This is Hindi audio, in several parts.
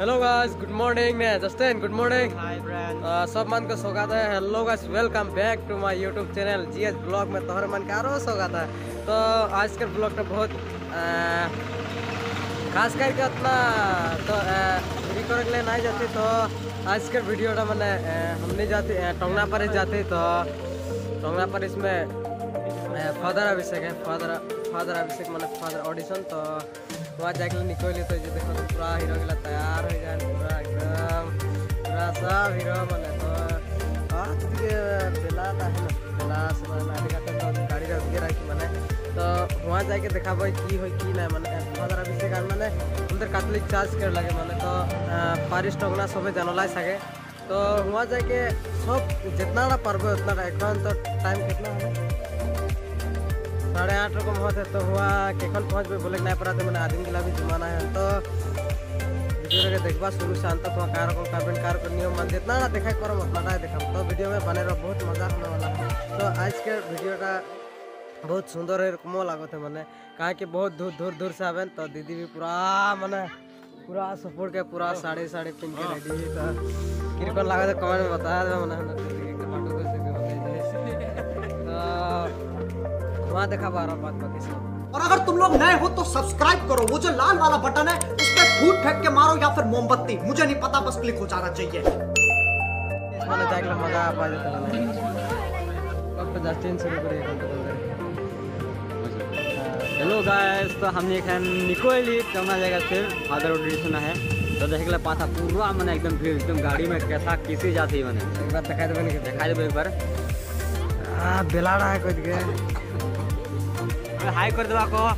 हेलो गाइस गुड मॉर्निंग ने जस्टिन गुड मॉर्निंग सब मन को स्वागत है. Hello guys welcome back to my YouTube channel GS blog में तोहर मन का आरो स्वागत है. तो आज के ब्लॉग तो बहुत खास करके उतना तो पूरी करे के लिए नहीं जाती तो आज के वीडियो का मैंने हमने जाते टोंगना पर जाते तो टोंगना पर इसमें फादर अभिषेक है फादर। फादर अभिषेक मैंने फादर ऑडिशन तो वहाँ जाके निकली तो ये देखो तो पूरा हीरो गिला तैयार हो जाए पूरा एकदम पूरा सब हीरो मैंने तो आज के बेला है ना बेला समय नारी का तो गाड़ी रख के रखी मैंने तो वहाँ जाके देखा भाई की हो की नहीं मैंने फादर अभिषेक आन मैंने अंदर कैथलिक चार्ज कर लगे मैंने तो पारिस टोंगना सब जानलाई सके तो वहाँ जाके सब जितना ना पर्व है उतना एखन तो टाइम कितना है साढ़े आठ रकम होते तो हुआ केखन पहुँच भी बोले नहीं पड़ा मैंने आदमी के भी जमाना है। तो वीडियो के देखबा शुरू से अंत वहाँ कार को कार्बन कार को नियम मान जितना ना देखा करो उतना देखा तो वीडियो में बने रहो बहुत मज़ा होने वाला है। तो आज के वीडियो का बहुत सुंदर है कमो लागत है मैंने। कहा कि बहुत दूर दूर दूर से आवे तो दीदी भी पूरा मैंने पूरा सपोर्ट के पूरा साड़ी साड़ी पिन के रेडी तो किरकन लागत है कमेंट में बता दे मैंने। तो वहाँ देखा बारह बात बाकी और अगर तुम लोग नए हो तो सब्सक्राइब करो। वो जो लाल वाला बटन है उस पर फूट फेंक के मारो या फिर मोमबत्ती। मुझे नहीं पता बस क्लिक हो जाना चाहिए। आ पाए तो अब तो हेलो गाइस तो हमने एखन निकली कमना जगह से फादर ऑडिशन है। तो देख ले पाता पूरा मैंने एकदम भीड़ एकदम गाड़ी में कैसा किसी जाती मैंने। एक बार दिखाई नहीं दिखाई देबो एक बार। आ बेलाड़ा है कोई के हाई कर देबा को।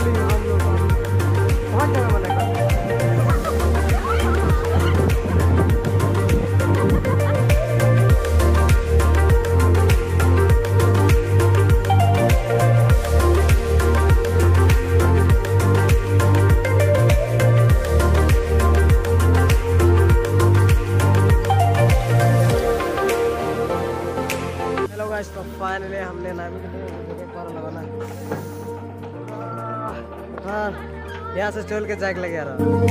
फाइनली चल के जाग लगे यार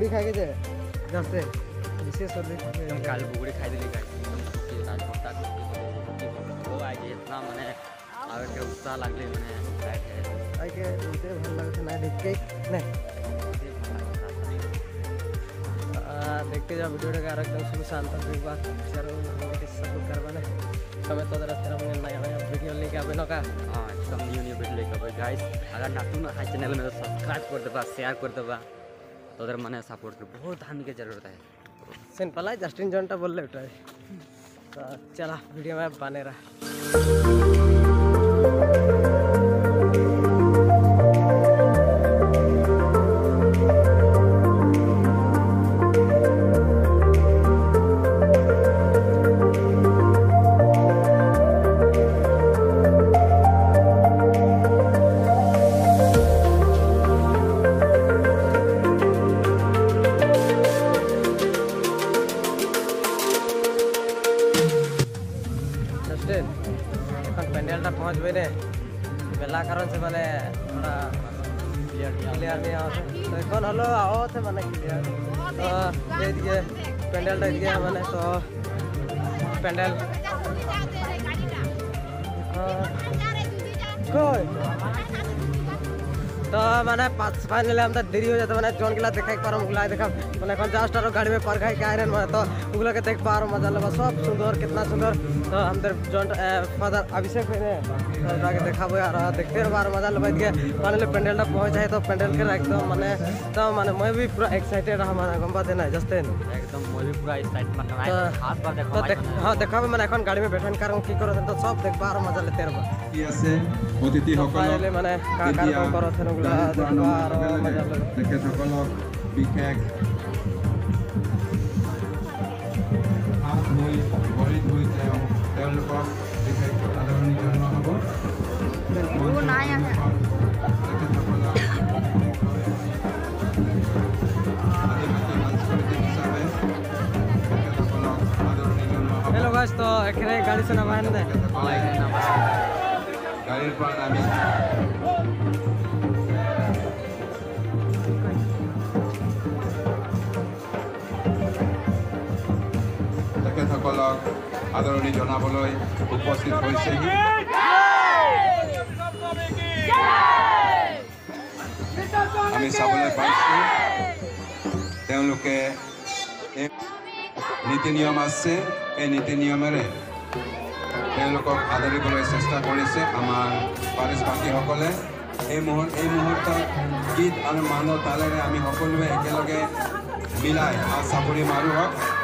बुगड़ी खा के जाए जब से विशेष और काल बुगड़ी खाई देली आज इतना मैंने आगे के उत्साह लागले मैंने बैठे आई के मुझे भल लगता ना देख के नहीं देखते जाओ वीडियो का एकदम शुरू से अंत तक एक बार चलो सपोर्ट करवाने समय तो तरह तेरा मैंने नया नया वीडियो लेके आवे ना का हाँ एकदम न्यू न्यू वीडियो लेके गाइस अगर नतुन है चैनल में तो सब्सक्राइब कर देबा शेयर कर देबा सपोर्ट कर बहुत हामी के ज़रूरत है सेन पला जस्टिन जॉन्टा बोल ले उठा चला वीडियो में बने रहा প্যান্ডেলটা পৌঁছবে না মেলা কারণ সে মানে ওরা ক্লিয়ার নিয়ে আসে তো এখন হলো আছে মানে ক্লিয়ার তো এইদিকে প্যান্ডেলটা এদিকে মানে তো প্যান্ডেল কই তো মানে ফাইনালি আমাদের দেরি হয়ে যেত মানে জনগুলা দেখাই পারো ওগুলা দেখাম মানে এখন জাস্ট আরো গাড়ি में पर खाई के आए মানে তো ওগুলোকে দেখ পারো मजा लेबा सब सुंदर कितना सुंदर तो আমাদের জন ফাদার অভিষেক হয় না তো ওটাকে দেখাবো আর দেখতে রহবো আর मजा लेबा এদিকে ফাইনালি প্যান্ডেলটা পৌঁছ যায় তো প্যান্ডেল के একদম মানে তো মানে मैं भी पूरा एक्साइटेड रहा মানে গম্বা দেনা जस्ते একদম মই भी पूरा एक्साइट मतलब তো हाथ बार देखो তো দেখ- হ্যাঁ দেখাবে মানে এখন গাড়ি में बैठन কারণ কি করে তো সব দেখবা আর मजा लेते रहो কি আছে অতিথিসকলক ফাইনালি মানে কা এতিয়া কাম করো ওগুলা গাড়ীৰ পৰা দেখবা নমাৰ আর লগে লগে मजा लेबा তেখেতসকলক বিশেষ akhirnya kali sana mana kali sana mana kali sana mana kali sana mana kali sana mana kali sana mana kali sana mana আমি চাবলৈ পাইছোঁ তেওঁলোকে নীতি নিয়ম আছে এই নীতি নিয়মেৰে তেওঁলোকক আদৰিবলৈ চেষ্টা কৰিছে আমাৰ পাৰিজবাসীসকলে এই মুহূৰ্ত এই মুহূৰ্তত গীত আৰু মানৰ তালেৰে আমি সকলোৱে একেলগে মিলাই আৰু চাপৰি মাৰোঁ। হওক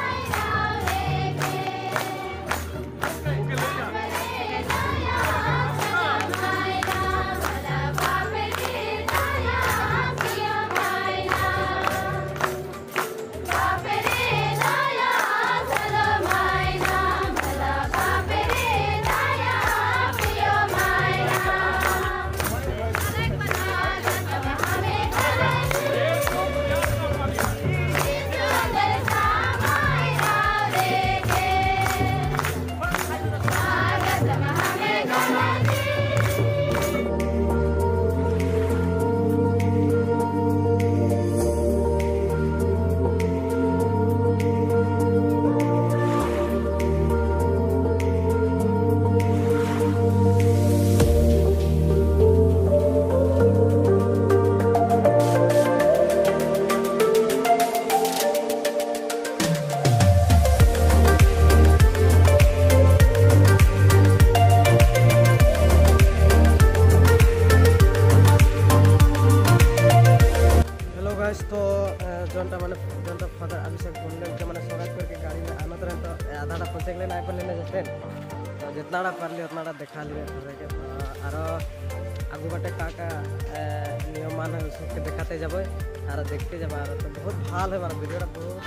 उसके दिखाते जाबे আর দেখতে যাবো আর তো বহুত ভাল হয় মানে ভিডিওটা বহুত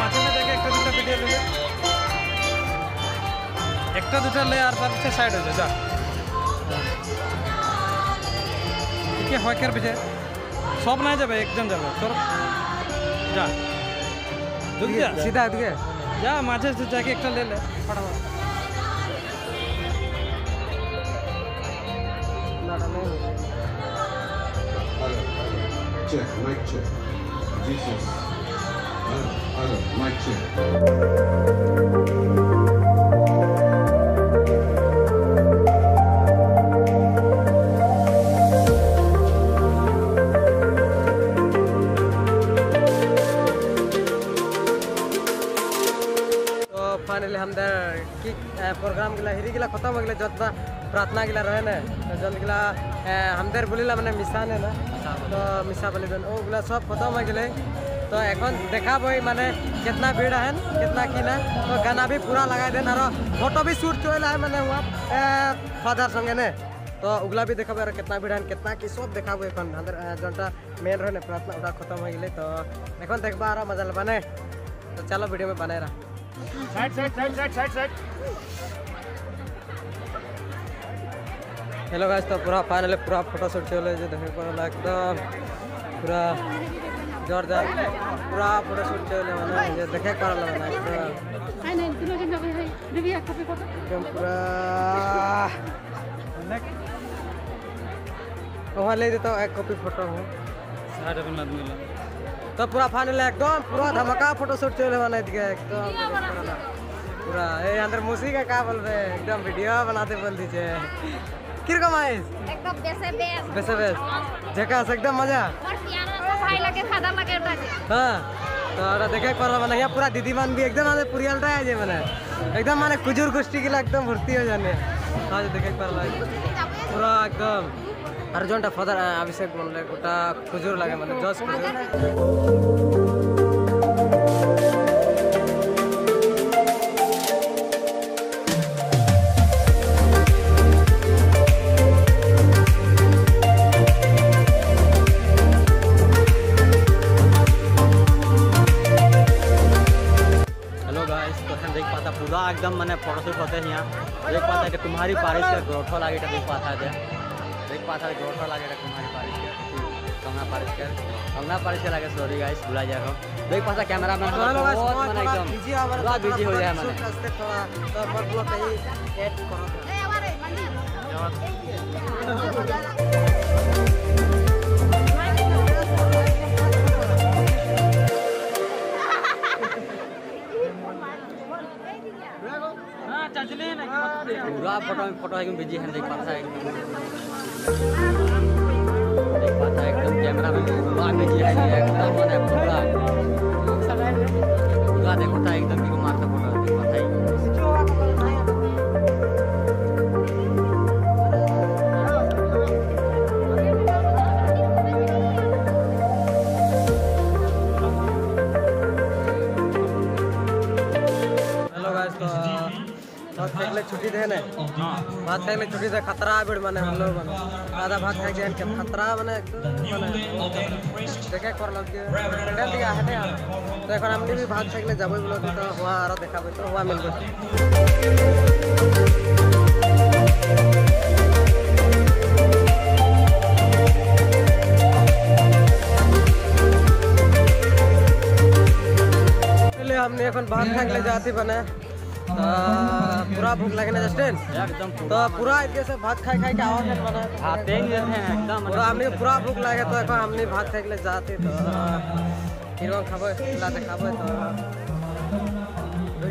মাঝে মাঝে একটা দুটো ভিডিও নেবে একটা দুটো লে আর তার পিছিয়ে সাইড হয়ে যা কে হয় কার পিছিয়ে সব নাই যাবে একজন যাবে তোর যা জলদি যা সিধা ওদিকে যা মাঝে সে যাকে check, mic check. Jesus. Adam, Adam, mic check. Programme गिला हिरी गिला खत्म हो गए जत प्रार्थना गिला रहे ना जन गिला हमदे बोलिला मैंने मिसान है ना তো মিশা বলি দেন ওগুলা সব খতম হয়ে গেলে তো এখন দেখা বই মানে कितना भीड़ है कितना की ना तो गाना भी पूरा लगा देन और फोटो भी शूट चल है मैंने वहाँ फादर संगे ने तो उगला भी देखाबे और कितना भीड़ है कितना की सब देखाबो এখন हमदर जनटा मेन रहे ना प्रार्थना ওটা খতম হয়ে গেলে তো এখন দেখবা আর মজা লবানে তো চলো ভিডিও में बनाए रहा हेलो गाइस तो पूरा फाइनली पूरा फ़ोटो शूट चले जो देखे पड़ल एकदम। पूरा जोरदार पूरा फ़ोटो शूट चले माने जो देखे एकदम। Yaklaşık foto. एकदम पूरा। वहाँ ले देता हूँ एक कॉपी फ़ोटो हूँ। साइड अपन आदमी ला तो पूरा फाइनल एकदम पूरा धमाका फ़ोटो शूट चले बना दिया एकदम। पूरा ये अंदर मुसी का का बोल रहे एकदम वीडियो बनाते बोल दीजिए। किरकम आइस एकदम बेसे बेस बेसे बेस झकास एकदम मजा और पियानो सब भाई लगे खादा लगे बाजे हाँ तो और देखे पर मैंने यहाँ पूरा दीदी मान भी एकदम आने पूरी अलटा है जे मैंने एकदम माने कुजूर कुश्ती के लिए एकदम भर्ती हो जाने हाँ जो देखे पर पूरा एकदम আর জনটা ফাদার অভিষেক বললে ওটা খুজুর লাগে মানে জজ খুজুর हेलो मैंने फोटोशूट होते हैं यहाँ देख पाता है कि तुम्हारी बारिश का ग्रोथो लागे था देख पाता है देख पाता है ग्रोथो लागे था तुम्हारी बारिश का कंगना बारिश का कंगना बारिश के लागे सॉरी गाइस भुला जाए देख पाता कैमरा मैन बहुत मैंने एकदम। पूरा बिज़ी हो जाए मैंने। थोड़ा ब्लॉक कहीं ऐड करो। पूरा फ़ोटो में फ़ोटो एकदम बिज़ी है, देख पाता है देख पाता है एकदम कैमरा में, पूरा बिज़ी है एकदम पूरा पूरा देख पाता एकदम छुट्टी दे ने भात खाए के लिए छुट्टी दे खतरा बिड़ माने हम लोग माने आधा भात खाए के के खतरा माने एकदम माने देखे कर लग के पेंडल दिया है ने तो এখন আমি भी भात खाए के लिए যাবই বলো তো हुआ আর দেখাবে তো हुआ মিলবে पहले हमने अपन भात खाए के लिए जाती बने तो हाँ, पूरा भूख लगे जस्टेन तो पूरा से भात खाई खाई के आवाज़ खाते पूरा हमने पूरा भूख लगे तो हमने भात खाई के जाते तो हाँ। फिर खिला खाबे तो हाँ।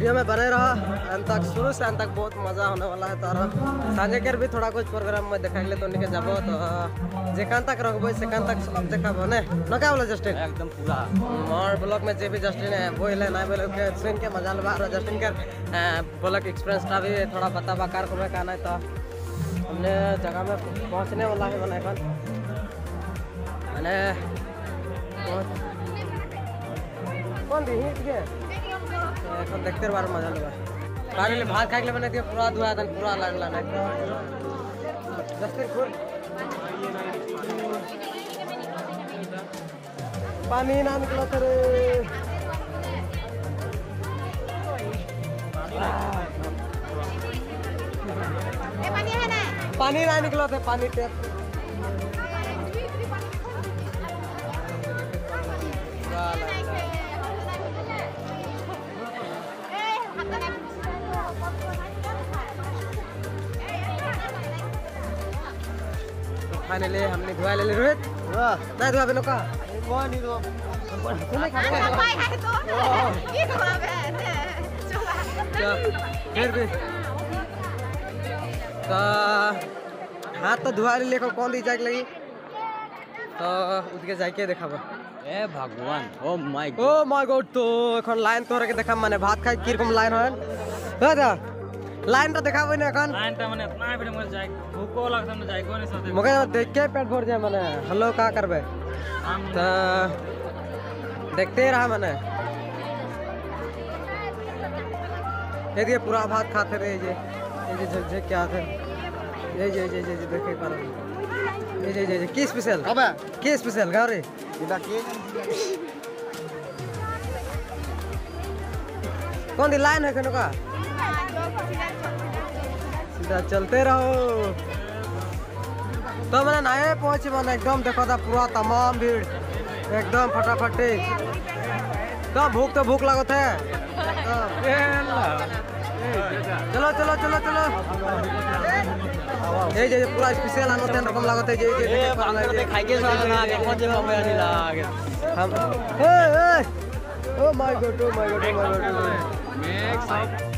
वीडियो में बने रहो। अंत तक शुरू से अंत तक बहुत मज़ा होने वाला है तो और सांझे कर भी थोड़ा कुछ प्रोग्राम में देखा ले तो निके जाबो तो जेकान तक रखबो सेकान तक सब देखाबो ने। न का बोले जस्टिन एकदम पूरा। और ब्लॉग में जे भी जस्टिन है वो ले ना बोले के सुन के मज़ा लबा और जस्टिन के। ब्लॉग एक्सपीरियंस टा भी थोड़ा बताबा कार को का नहीं तो। हमने जगह में पहुँचने वाला है बना अपन मैंने कौन? दी के? এখন দেখতে পারো মজা লবা কারণ ভাত খাইলে মানে দিয়ে পুরা ধোয়া দেন পুরা লাগলা না জস্টিন খুল पानी ना निकला तेरे ए पानी है ना पानी ना निकला थे पानी टेप फाइनली हमने धोया ले ली रोहित नहीं धोया बिनो का पाई है तो ये तो है क्या फिर भी तो हाथ तो धोआ ले लेकर कौन दी जाके लगी तो उठके जाके देखाबो ए भगवान oh my O my god তো এখন লাইন তোরকে দেখাম মানে ভাত খাই কিরকম লাইন হয় দাদা লাইনটা দেখাবো না এখন লাইনটা মানে না বেড়ে মরে যায় ভুকও লাগতাম না যাই কোনে সাথে মুখে দেখে পেট ভর যায় মানে হ্যালো কা করবে हम তো দেখতে रहा मैंने ये दिए पूरा भात खाते रहे ये ये जे जे क्या थे ये जे जे जे जे देखे पर ये जे जे जे की स्पेशल अबे की स्पेशल गारे इधर के कौन दी लाइन है कनो का सीधा चलते रहो तो मैंने नए पहुंचे मैंने एकदम देखो था पूरा तमाम भीड़ एकदम फटाफटी तो भूख तो भूख लगत है एकदम। চলো চলো চলো চলো এই যে যে পুরা স্পেশাল আনো তেন রকম লাগত এই যে এই যে দেখে পারলা এই যে খাইকে চলা না এখন যে কমে আনি লাগে हम ए ए oh my God oh my God oh my God hello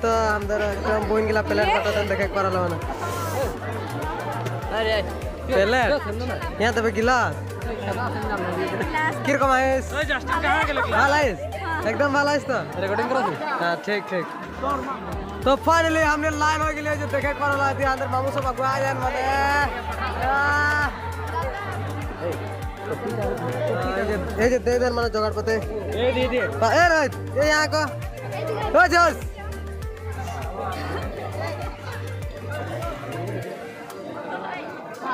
guys hello guys तो हमदर एकदम बोइन गिला प्लेट पता देखे कराला ना अरे প্লেট यहाँ तब गिलास কিরকম আইস ভালো আইস একদম ভালো আইস তো রেকর্ডিং করো হ্যাঁ ঠিক ঠিক তো ফাইনালি हमने लाइन हो गेली যে দেখে করলা দিয়ে আমাদের মামু সব আগুয়া যান মানে আহ, এই যে এই যে দে দেন মানে জোগাড় করতে এই দি দি এ রে এই यहाँ को ও জোস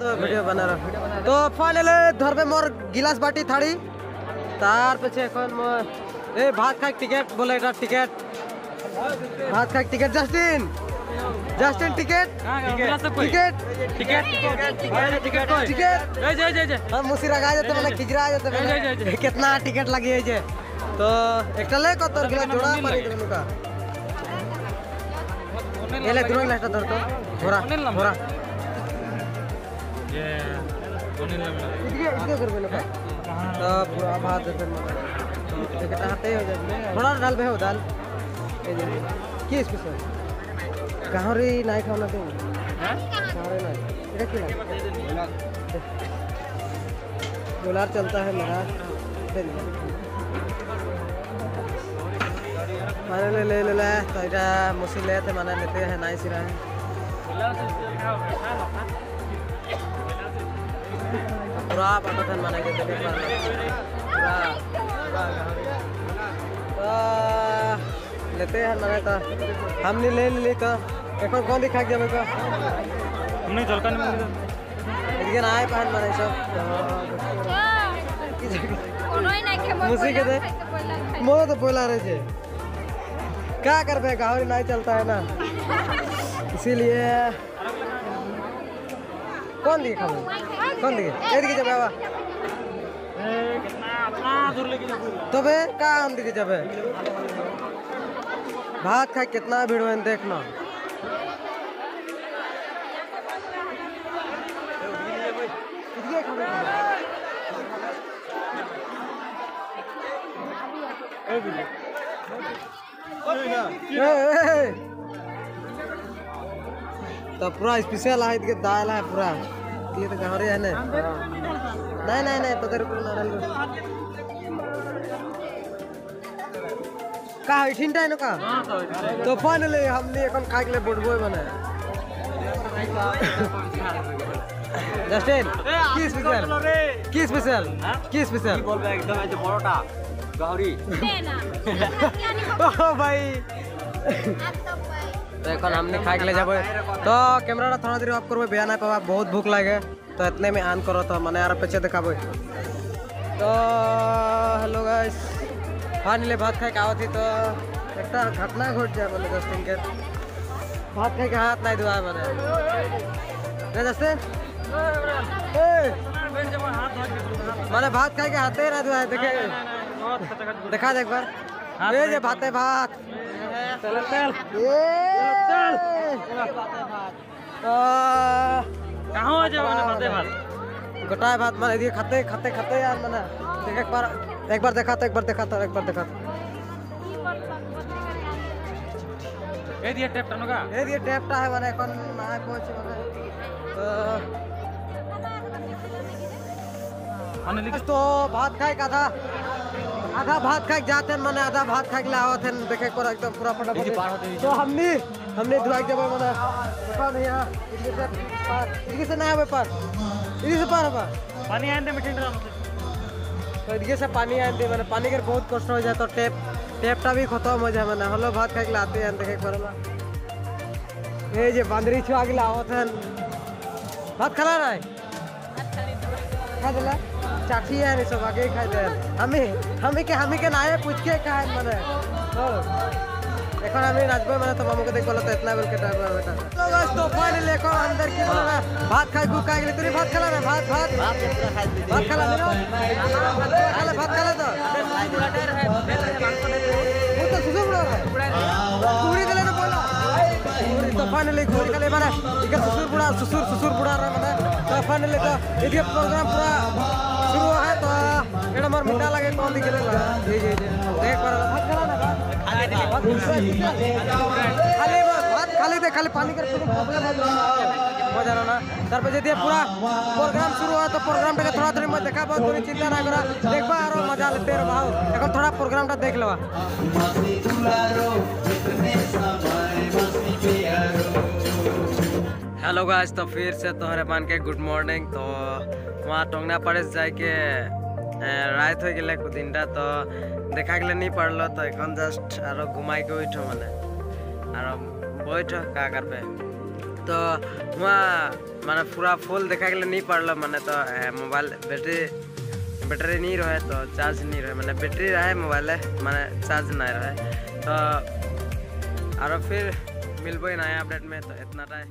তো ভিডিও বানালো তো ফাইনালে ধরবে মোর গিলাস বাটি থাড়ি তার পিছে এখন মোর এই ভাত খাই টিকেট বলে এটা টিকেট ভাত খাই ticket Justin Justin ticket ticket ticket ticket ticket जय जय जय जय हम मुसीरा गा जाते मतलब खिजरा जाते मतलब कितना टिकट लगी है जे तो एकटा ले को तोर गिलास जोड़ा मारी देनु का पूरा भात देते एक हाथे हो जाए थोड़ा डाल बे हो दाल এই যে কি স্পেশাল গাহরি নাই খাও না তুমি गाहरी নাই এটা কি লাগে डॉलर चलता है मेरा दे दे। माने ले ले ले ले तो এটা मुसी ले थे माने लेते हैं नाइस ही रहे पूरा पता था माने के देखे पर पूरा पूरा तो लेते हैं माने तो हमने ले ली तो এখন কোন দিক খাক যাবে তো এদিকে নাই পাহান মানে সব মুসিকে দে मोह तो बोला रहे थे क्या कर बे गाहरी नहीं चलता है ना। इसीलिए कौन दिखे खाओ कौन दिखे ये दिखे जाबे बाबा তবে का हम दिखे जाबे भात खा कितना भीड़ में देखना। ए, ए, तो पूरा स्पेशल है इतके दाल है पूरा। ये तो घर है ना। नहीं नहीं नहीं तो तेरे को नारायण का है ठिंटा है ना का? तो फाइनली हम हमने एक खा के लिए बोटबो बनाया जस्टिन की तो स्पेशल की स्पेशल हाँ? की स्पेशल बोल रहा है एकदम है जो परोटा गौरी ओ भाई। तो एखन हमने खा के ले जाबे। तो कैमरा थोड़ा देर ऑफ़ करबे बया ना पाबा बहुत भूख लगे। तो इतने में आन करो तो मैंने यार पीछे दिखाबे। तो हेलो गाइस फाइनली भात खाए के आवत तो एक घटना घट जाए बोले दस दिन के भात खाए के हाथ नहीं धुआ मैंने। जैसे मैंने भात खाए के हाथ हाथे ना धुआ देखे। देखा देख एक बार। हाँ, तो ये ये भात भात। चल चल। चल कहाँ भात गोटाए भात मैंने खाते खाते खाते यार मैंने। देख एक बार एक बार देखा था एक बार देखा तो एक बार देखा था ये दिए टेप टनो का। ये दिए टेप टा है मैंने कौन ना पहुँचे मैंने तो हमने लिखा तो भात खाए का था। आधा भात खाए जाते हैं माने आधा भात खाए के आवत हैं देखे पर एकदम पूरा फटाफट तो हमने हमने दुआ जब माने। पार नहीं है इनके से पार इनके से ना है पार। इनके से पार है पार पानी आने में टेंडर तो इनके से पानी आते माने पानी के बहुत कष्ट हो जाए तो टेप टेपटा भी खत्म हो जाए माने। हलो भात खाए के लिए आते हैं देखे पर ये जे बांदरी छुआ के आवत हैं भात खा रहा है? खा दिला। चाची है रे सब आगे खाई दे हमें हमें के हमें के नाये पूछ के खाए माने हो এখন আমি নাচবো মানে তো মামুকে দেখবো তো এতনা বেল কে টাইম বেটা তো গাইস তো ফাইনালি এখন अंदर की बोला भात खाई गु खाई गेली तुरी भात खाला ना भात भात भात खाला ना खाला भात खाला तो वो तो सुसु बुड़ा कुड़ी दिले ना बोला कुड़ी तो फाइनली कुड़ी खाली माने इके सुसुर बुड़ा सुसुर सुसुर बुड़ा रे माने तो फाइनली तो इके प्रोग्राम पूरा शुरू है तो एड़ा मोर मिटा लगे कौन दिखे लगा जी जी जी देख पर भात खाला ना भात খালি ভাত খালি দে খালি পানি করে কোনো প্রবলেম হবে মজা না তারপর যদি পুরা প্রোগ্রাম শুরু হয় তো প্রোগ্রামটাকে থোড়া থোড়ি মধ্যে দেখাবো তুমি চিন্তা না করা দেখবা আরো মজা লেতে রহো এখন থোড়া প্রোগ্রামটা দেখ লেবা हेलो गाइस तो फिर से तोहरे मान के गुड मॉर्निंग तो वहाँ टोंगना पड़े जाए के रात हो गए कुछ तो দেখা গেলে নি পারলো তো এখন জাস্ট আরো ঘুমাই কে উঠো মানে আর বইঠ কা করবে তো वहाँ মানে पूरा फुल देखा गया नहीं पड़लो मैंने तो मोबाइल बैटरी बैटरी नहीं रहे तो चार्ज नहीं रहे मैंने बैटरी रहे मोबाइल मैंने चार्ज नहीं रहे तो और फिर मिलबो नया अपडेट में तो इतना टाइम